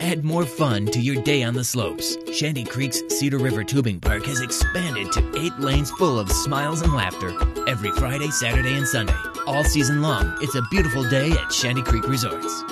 Add more fun to your day on the slopes. Shanty Creek's Cedar River Tubing Park has expanded to eight lanes full of smiles and laughter every Friday, Saturday, and Sunday. All season long, it's a beautiful day at Shanty Creek Resorts.